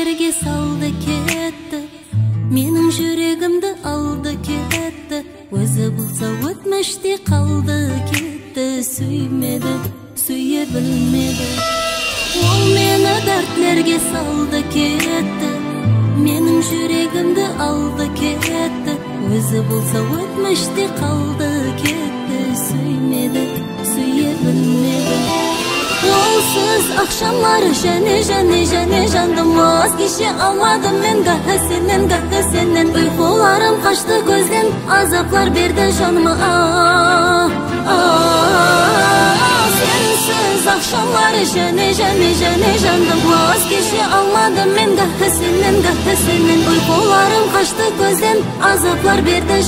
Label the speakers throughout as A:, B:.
A: жерге салды кетті. Менің жүрегімді алды кетті. Өзі болса өтміште қалды кетті. Сүймеді сүйе білмеді. Ол мені дәртлерге салды кетті. Менің жүрегімді алды кетті. Өзі болса өтміште қалды кетті. Сүймеді сүйе білмеді олсыз ақшамлары және және және жандым аз кеше алмадым мен гәһі сенен гәһі сенен ұйқыларым қашты көзден азаплар берді жаныма сенсіз ақшамлары және және және жандым аз кеше алмадым мен гәһі сенен гәһі сенен ұйқыларым қашты көзден азаплар берді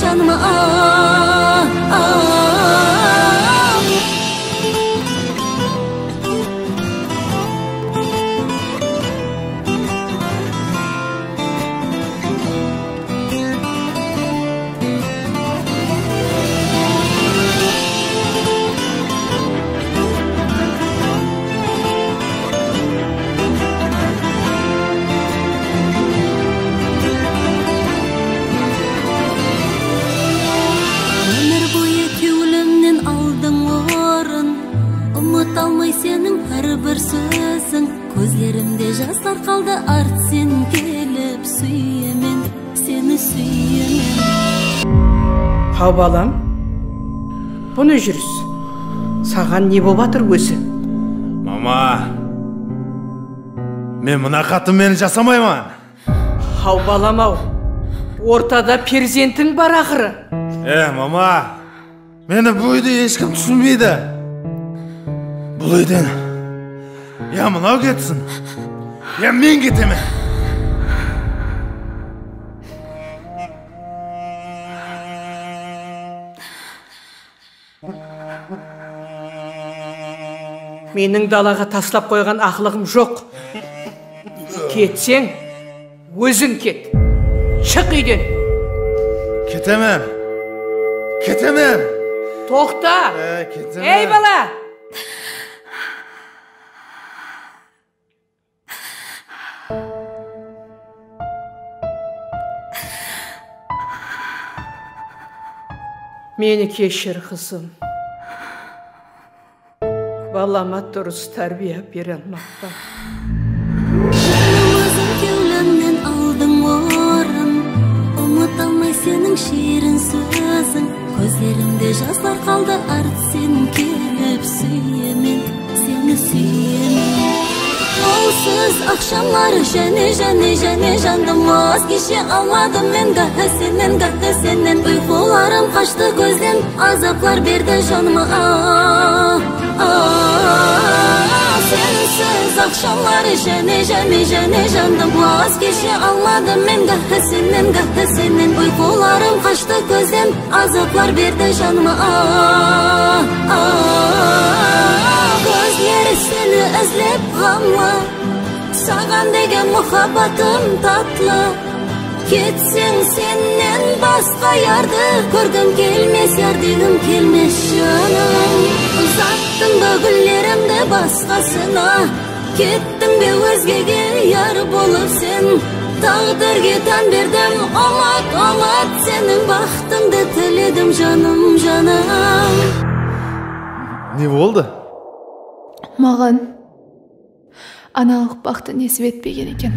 A: жастар қалды арт сен келіп сүйемен сені сүйемен
B: хау балам бұны жүріс. Саған не боп жатыр өзі?
C: Мама мен мына хатыммен жасамаймын.
B: Хау балам ау ортада перзентің бар ақыры.
C: Е мама мені бұл үйде ешкім түсінбейді. Бұл үйден я мынау кетсін. Я мен кетемін
B: менің далаға тастап қойған ақылығым жоқ. Кетсең өзің кет. Шық үйден.
C: Кетемін. Кетемін.
B: Тоқта.
C: Ә, кетемін.
B: ей бала! Мені кешір қызым балама дұрыс тәрбие бере алмаппын
A: өзің кеуілімнен алдың орын ұмыта алмай сенің шерін сөзің көздеріңде жастар қалды арт сен келіп сүйемен сені сүйемен олсыз ақшамлары және және және жандым аз кеше алмадым мен гәһі сенен гәһі сенен ұйқыларым қашты көзден азаплар берді жаныма сенсіз ақшамлары және және және жандым аз кеше алмадым мен гәһі сенен гәһі сенен ұйқыларым қашты көзден азаплар берді жаныма көздері іздеп ғамлы саған деген мұхаббатым татлы кетсең сенен басқа ярды көргім келмес яр дегім келмес жаным ұзаттың ба гүлдерімді басқасына кеттің бе өзгеге яр болып сен тағдырге тән бердім ұмыт ұмыт сенің бақытыңды тіледім жаным жаным
C: не болды
D: маған аналық бақты несіп етпеген екен.